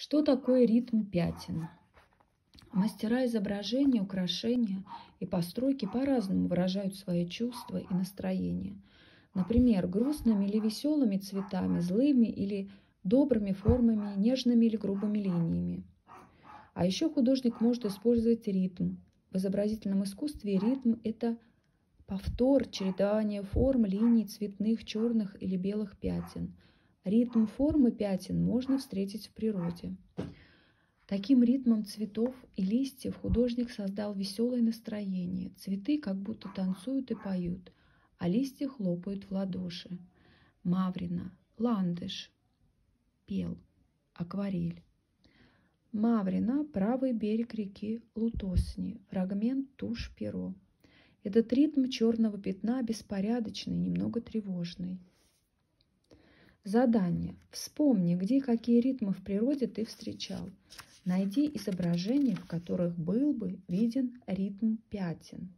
Что такое ритм пятен? Мастера изображения, украшения и постройки по-разному выражают свои чувства и настроения. Например, грустными или веселыми цветами, злыми или добрыми формами, нежными или грубыми линиями. А еще художник может использовать ритм. В изобразительном искусстве ритм – это повтор, чередование форм, линий, цветных, черных или белых пятен. Ритм формы пятен можно встретить в природе. Таким ритмом цветов и листьев художник создал веселое настроение. Цветы как будто танцуют и поют, а листья хлопают в ладоши. Маврина, ландыш, пел, акварель. Маврина – правый берег реки Лутосни, фрагмент тушь перо. Этот ритм черного пятна беспорядочный, немного тревожный. Задание. Вспомни, где какие ритмы в природе ты встречал. Найди изображения, в которых был бы виден ритм пятен.